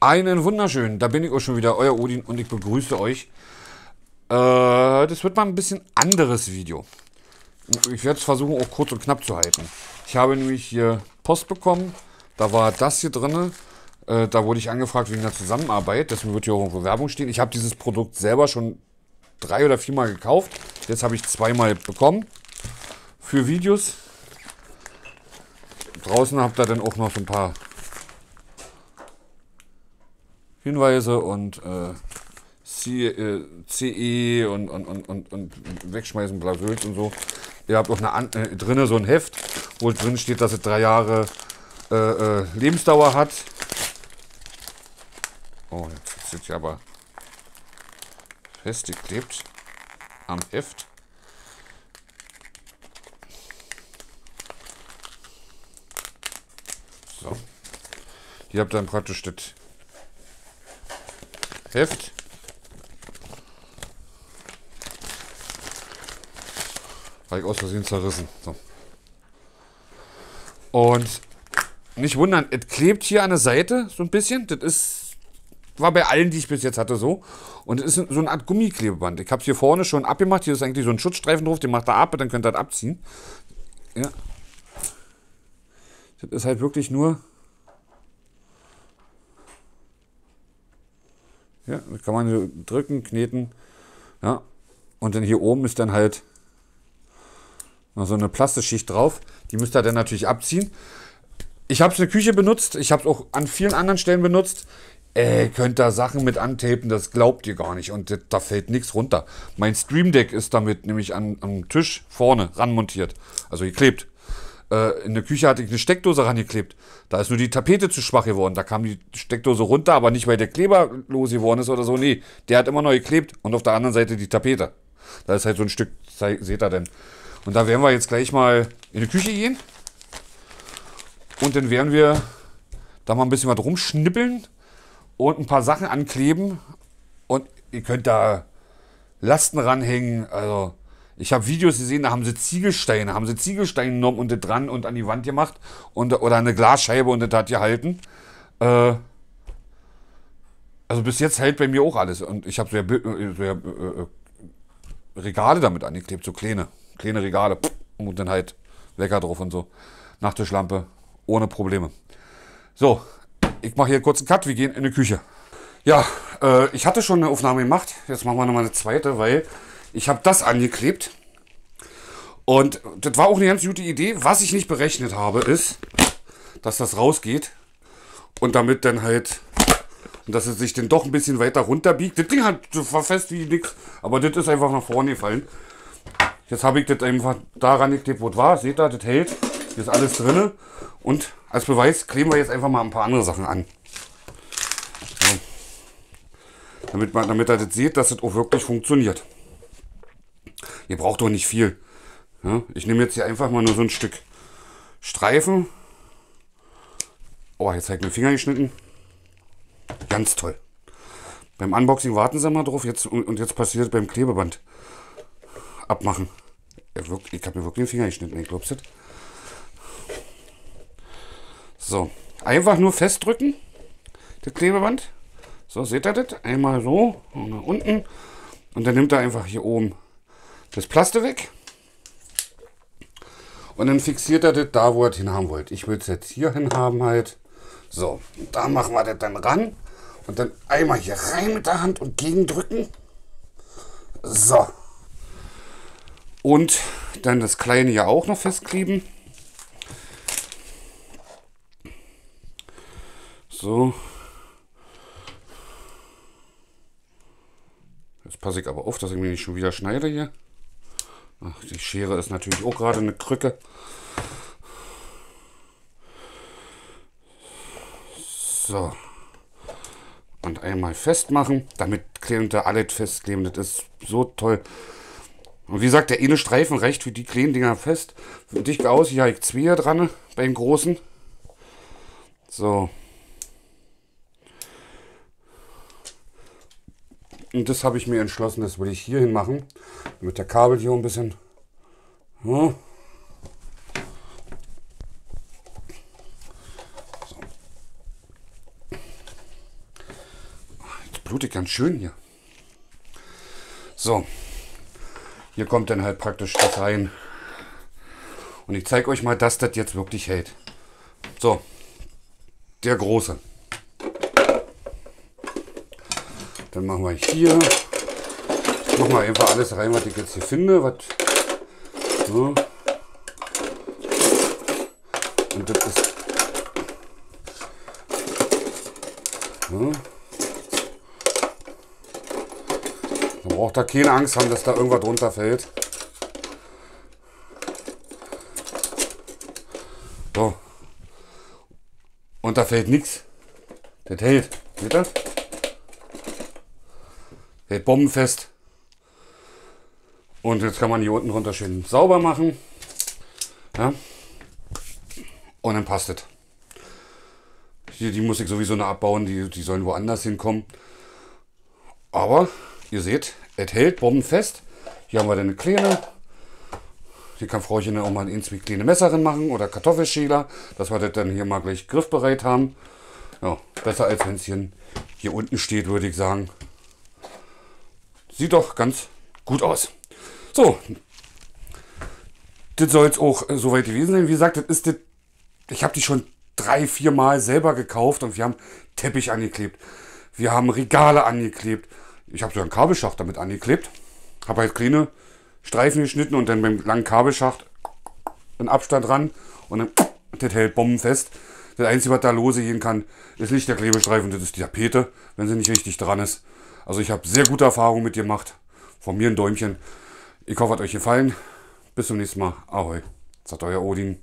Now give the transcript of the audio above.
Einen wunderschönen, da bin ich auch schon wieder, euer Odin und ich begrüße euch. Äh, das wird mal ein bisschen anderes Video. Ich werde es versuchen, auch kurz und knapp zu halten. Ich habe nämlich hier Post bekommen, da war das hier drin. Äh, da wurde ich angefragt wegen der Zusammenarbeit, deswegen wird hier auch irgendwo Werbung stehen. Ich habe dieses Produkt selber schon drei oder viermal gekauft. Jetzt habe ich zweimal bekommen für Videos. Draußen habt ihr dann auch noch so ein paar Hinweise und äh, CE äh, und, und, und, und, und wegschmeißen, Blasöls und so. Ihr habt auch eine, äh, drinne so ein Heft, wo drin steht, dass es drei Jahre äh, äh, Lebensdauer hat. Oh, jetzt ist ja aber festgeklebt am Heft. So. Hier habt ihr dann praktisch das Heft. Habe ich aus Versehen zerrissen. So. Und nicht wundern, es klebt hier an der Seite so ein bisschen. Das ist, war bei allen, die ich bis jetzt hatte, so. Und es ist so eine Art Gummiklebeband. Ich habe es hier vorne schon abgemacht. Hier ist eigentlich so ein Schutzstreifen drauf, den macht er ab, dann könnt ihr das abziehen. Ja. Das ist halt wirklich nur Ja, das kann man so drücken, kneten. Ja. Und dann hier oben ist dann halt noch so eine Plastikschicht drauf. Die müsst ihr dann natürlich abziehen. Ich habe es in der Küche benutzt. Ich habe es auch an vielen anderen Stellen benutzt. Äh, könnt da Sachen mit antapen, das glaubt ihr gar nicht. Und da fällt nichts runter. Mein Stream Deck ist damit nämlich am Tisch vorne ranmontiert. Also geklebt. Äh, in der Küche hatte ich eine Steckdose rangeklebt. Da ist nur die Tapete zu schwach geworden. Da kam die Steckdose runter, aber nicht, weil der Kleber los geworden ist oder so. Nee, der hat immer noch geklebt. Und auf der anderen Seite die Tapete. Da ist halt so ein Stück, seht ihr denn. Und da werden wir jetzt gleich mal in die Küche gehen. Und dann werden wir da mal ein bisschen was rumschnippeln und ein paar Sachen ankleben. Und ihr könnt da Lasten ranhängen. Also ich habe Videos gesehen, da haben sie Ziegelsteine, haben sie Ziegelsteine genommen und dran und an die Wand gemacht und, oder eine Glasscheibe und das hat gehalten. Äh, also bis jetzt hält bei mir auch alles. Und ich habe so, ja, so ja, äh, Regale damit angeklebt, so kleine, kleine Regale. Und dann halt Wecker drauf und so. Nachttischlampe, ohne Probleme. So, ich mache hier kurz einen Cut, wir gehen in die Küche. Ja, äh, ich hatte schon eine Aufnahme gemacht. Jetzt machen wir nochmal eine zweite, weil ich habe das angeklebt. Und das war auch eine ganz gute Idee. Was ich nicht berechnet habe, ist, dass das rausgeht. Und damit dann halt, dass es sich dann doch ein bisschen weiter runterbiegt. Das Ding hat, das war fest wie nix. Aber das ist einfach nach vorne gefallen. Jetzt habe ich das einfach daran geklebt, wo es war. Seht ihr, das hält. Hier ist alles drin. Und als Beweis kleben wir jetzt einfach mal ein paar andere Sachen an. Damit, man, damit ihr das seht, dass das auch wirklich funktioniert. Ihr braucht doch nicht viel. Ja, ich nehme jetzt hier einfach mal nur so ein Stück Streifen. Oh, jetzt ich mir Finger geschnitten. Ganz toll. Beim Unboxing warten Sie mal drauf. Jetzt, und jetzt passiert beim Klebeband. Abmachen. Ich habe mir wirklich den Finger geschnitten. Ich glaub's nicht. So. Einfach nur festdrücken. Das Klebeband. So, seht ihr das? Einmal so. Nach unten. Und dann nimmt er einfach hier oben das Plaste weg. Und dann fixiert er das da, wo er es hinhaben wollt. Ich will es jetzt hier hin haben halt. So, da machen wir das dann ran. Und dann einmal hier rein mit der Hand und gegendrücken. So. Und dann das kleine hier auch noch festkleben. So. Jetzt passe ich aber auf, dass ich mich nicht schon wieder schneide hier. Ach, die Schere ist natürlich auch gerade eine Krücke. So. Und einmal festmachen. Damit könnt ihr alles festkleben. Das ist so toll. Und wie gesagt, der eine Streifen reicht für die kleinen Dinger fest. Dicht aus. Hier habe ich zwei dran bei den großen. So. Und das habe ich mir entschlossen, das will ich hier hin machen. Mit der Kabel hier ein bisschen. So. blutet ganz schön hier. So, hier kommt dann halt praktisch das rein. Und ich zeige euch mal, dass das jetzt wirklich hält. So, der große. Dann machen wir hier. Machen wir einfach alles rein, was ich jetzt hier finde. Was, so. Und das ist. So. Man braucht da keine Angst haben, dass da irgendwas drunter fällt. So. Und da fällt nichts. Das hält. Seht ihr? Hält bombenfest. Und jetzt kann man hier unten runter schön sauber machen. Ja. Und dann passt es. Hier, die muss ich sowieso noch abbauen, die, die sollen woanders hinkommen. Aber ihr seht, es hält bombenfest. Hier haben wir dann eine kleine. Hier kann Frauchen auch mal ein zwei kleine Messerin machen oder Kartoffelschäler, dass wir das dann hier mal gleich griffbereit haben. Ja, besser als wenn es hier, hier unten steht, würde ich sagen. Sieht doch ganz gut aus. So, das soll es auch soweit gewesen sein. Wie gesagt, das ist das, ich habe die schon drei, vier Mal selber gekauft und wir haben Teppich angeklebt. Wir haben Regale angeklebt. Ich habe so einen Kabelschacht damit angeklebt. Habe halt kleine Streifen geschnitten und dann beim langen Kabelschacht einen Abstand ran und dann das hält bombenfest. Das Einzige, was da lose gehen kann, ist nicht der Klebestreifen, das ist die Tapete, wenn sie nicht richtig dran ist. Also ich habe sehr gute Erfahrungen mit gemacht. Von mir ein Däumchen. Ich hoffe, hat euch gefallen. Bis zum nächsten Mal. Ahoi. Sagt euer Odin.